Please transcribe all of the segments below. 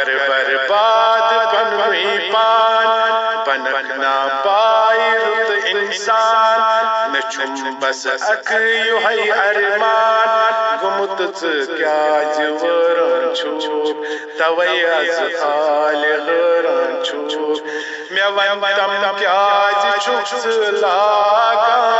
मकर बर्बाद पनुई पान पनक ना पाई रुत इंसान। न छुम बस अक युहै अरमान, गुमुत क्या जवरन छुप। तवै अज हाल हरन छुप। मे वन तम क्या छुप लागान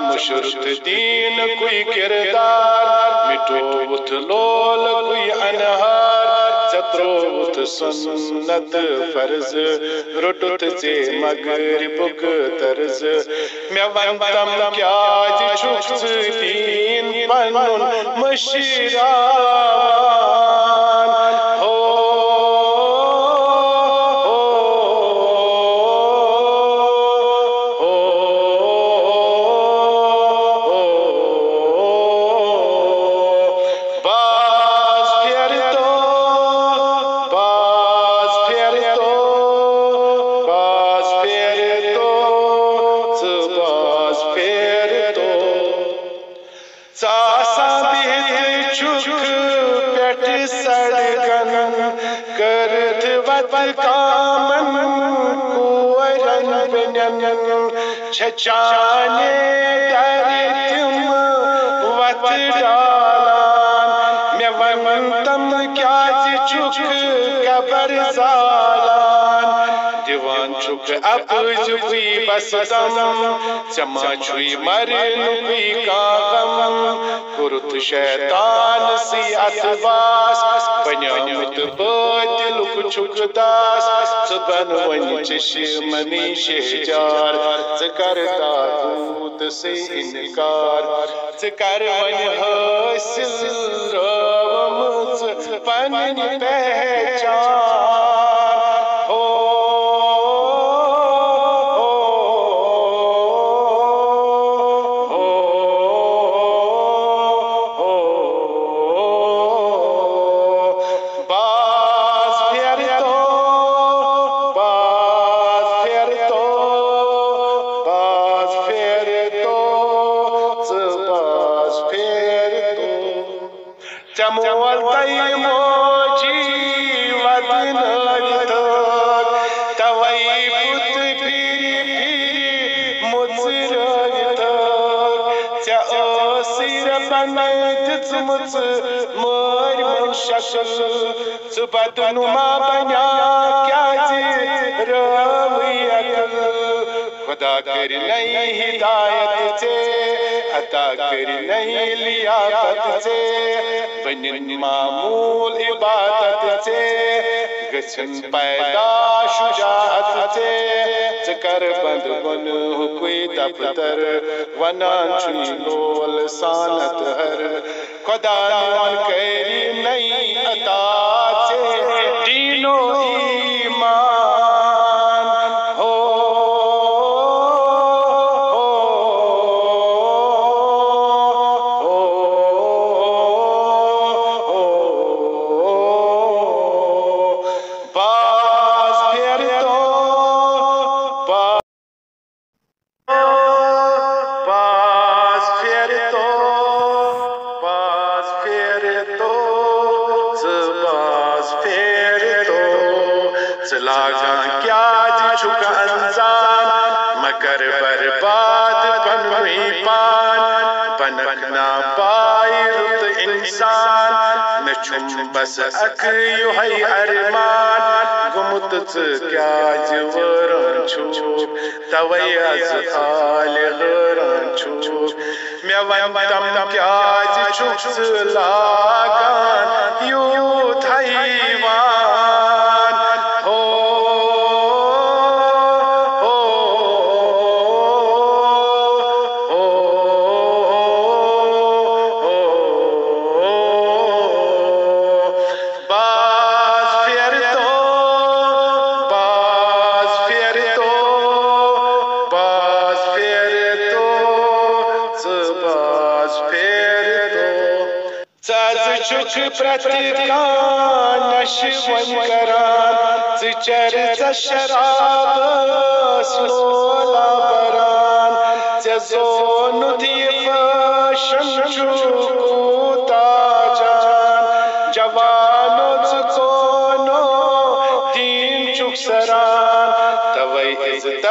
मुशरुत दीन कुई किरदार मिटोवत लोल कुई अनहार चत्रोवत सुन्नत फर्ज रुटुत चे मगर बुक तर्ज मे वन तम क्या छुक दीन पनुन मशिरान चासा बिहत छुक पेट सड़गन करत वत कामन कुवरन मे वन तम क्या चुक कबर जालान चुक अब जुई बस कागम, कुरुत शैतान सी अतवास बन्यामत बातिलुक छुक दास, सुबन वन चश्मनी शहजार ज करता से इनकार ज वन हासिल रावमुज पन पहचान तई मोजी वदन तवई पुत फिरी फिरी मुजरत खुदा कर नई हिदायत से, अता कर नई लियाकत से। बनिन मामूल इबादत से गछन पैदा शुजात से। चकर बंद गुन हुकुई दफ्तर वनान छुई लोल सानत हर। खुदा करी नई चला जा क्या चुका इंसान मकर बर्बाद पन में पान। पनक ना पाए रुत इंसान। न चुम बस अक यो है अरमान। गुमत क्या जवर छु तवै अज आल गर छूप मैं वयम तम क्या जुक्स लागान? यू थाई सुख प्रतिका नशवन करान चर्च शराब स्लोला बरान जजो जवान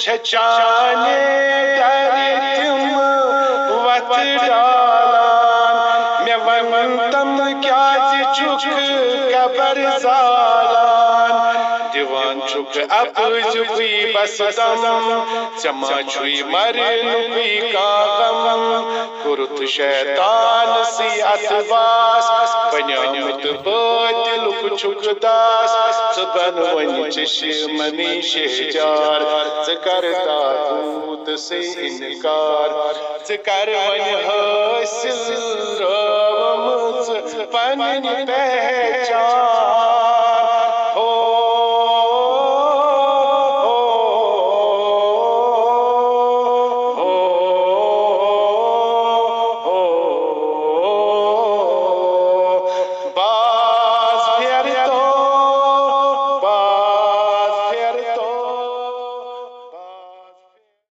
छचाने दर्द अब जुबी बस दम चमा छुई कुरुत शैतान सी अतवास बन्यामुत बादल कुछुक दास सुबन वन चश्मनी शहजार जिकर ताबूत से इनकार जिकर वन हासिल रामच पन पहचान।